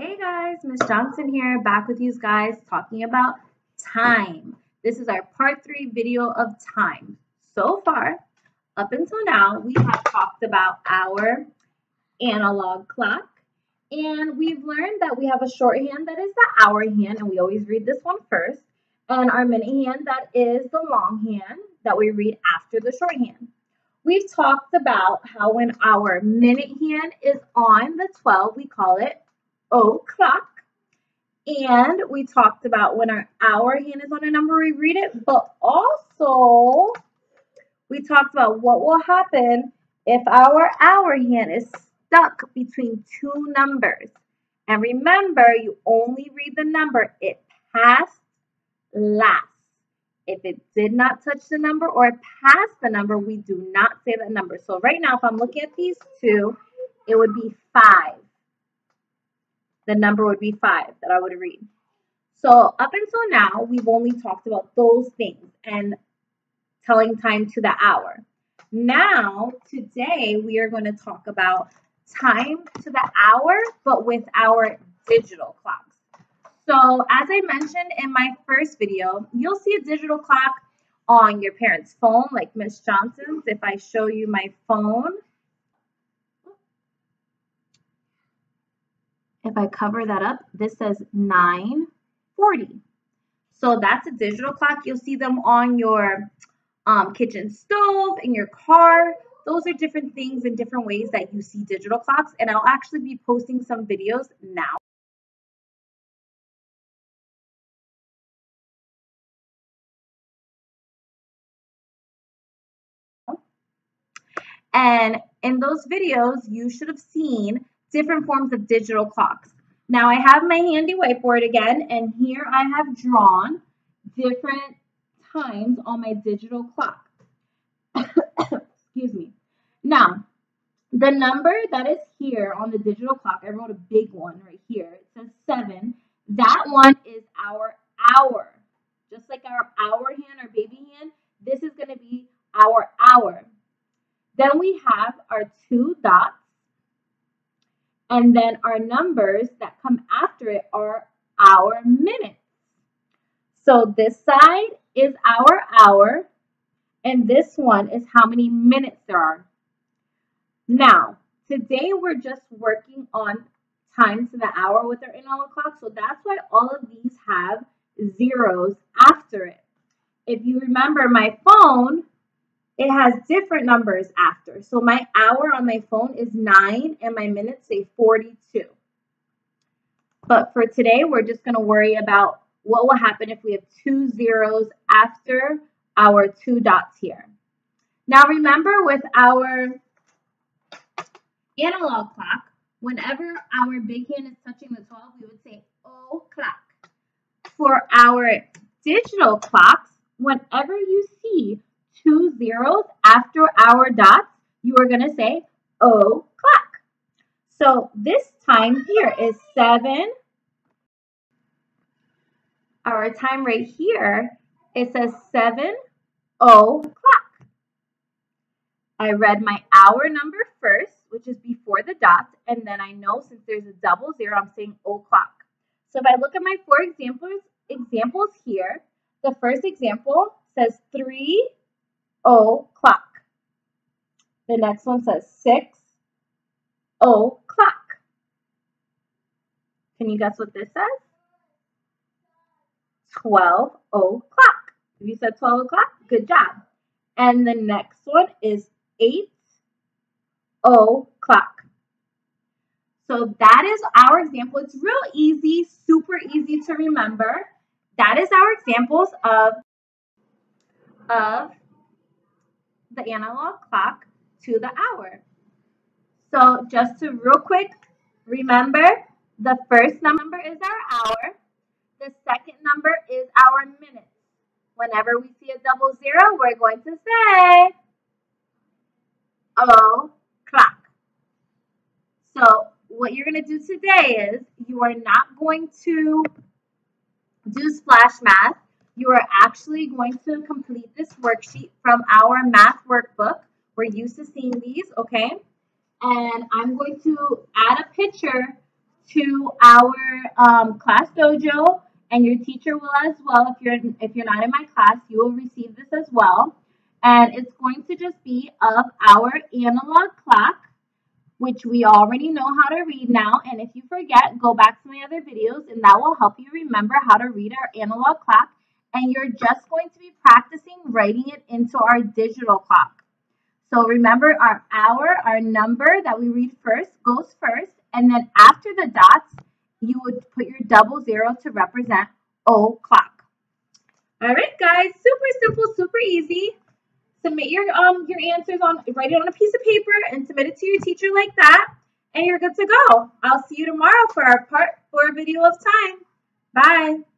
Hey guys, Miss Johnson here, back with you guys talking about time. This is our part three video of time. So far, up until now, we have talked about our analog clock, and we've learned that we have a shorthand that is the hour hand, and we always read this one first, and our minute hand that is the long hand that we read after the shorthand. We've talked about how when our minute hand is on the 12, we call it o'clock. And we talked about when our hour hand is on a number, we read it, but also we talked about what will happen if our hour hand is stuck between two numbers. And remember, you only read the number it passed last. If it did not touch the number or it passed the number, we do not say that number. So right now, if I'm looking at these two, it would be 5 the number would be 5 that I would read. So up until now, we've only talked about those things and telling time to the hour. Now, today, we are going to talk about time to the hour, but with our digital clocks. So as I mentioned in my first video, you'll see a digital clock on your parents' phone, like Miss Johnson's. If I show you my phone, If I cover that up, this says 940. So that's a digital clock. You'll see them on your um, kitchen stove, in your car. Those are different things and different ways that you see digital clocks. And I'll actually be posting some videos now. And in those videos, you should have seen different forms of digital clocks. Now I have my handy whiteboard again, and here I have drawn different times on my digital clock. Excuse me. Now, the number that is here on the digital clock, I wrote a big one right here. It says 7. That one is our hour. Just like our hour hand, our baby hand, this is going to be our hour. Then we have our two dots and then our numbers that come after it are our minutes. So this side is our hour, and this one is how many minutes there are. Now, today we're just working on time to the hour with our analog clock, so that's why all of these have zeros after it. If you remember my phone, it has different numbers after. So my hour on my phone is 9 and my minutes say 42. But for today, we're just going to worry about what will happen if we have two zeros after our two dots here. Now remember with our analog clock, whenever our big hand is touching the 12, we would say O clock. For our digital clocks, whenever you see two zeros after our dots, you are going to say o'clock. So this time here is 7. Our time right here, it says 7 o'clock. I read my hour number first, which is before the dots, and then I know since there's a double zero, I'm saying o'clock. So if I look at my four examples, examples here, the first example says 3 o'clock. The next one says 6 o'clock. Can you guess what this says? 12 o'clock. If you said 12 o'clock, good job. And the next one is 8 o'clock. So that is our example. It's real easy, super easy to remember. That is our examples of, of the analog clock to the hour. So just to real quick, remember the first number is our hour. The second number is our minutes. Whenever we see a double zero, we're going to say O clock. So what you're going to do today is you are not going to do splash math you are actually going to complete this worksheet from our math workbook. We're used to seeing these, okay? And I'm going to add a picture to our um, class dojo, and your teacher will as well. If you're if you're not in my class, you will receive this as well. And it's going to just be of our analog clock, which we already know how to read now. And if you forget, go back to my other videos, and that will help you remember how to read our analog clock. And you're just going to be practicing writing it into our digital clock. So remember our hour, our number that we read first goes first. And then after the dots, you would put your double zero to represent o'clock. All right, guys, super simple, super easy. Submit your um your answers on write it on a piece of paper and submit it to your teacher like that, and you're good to go. I'll see you tomorrow for our part four video of time. Bye.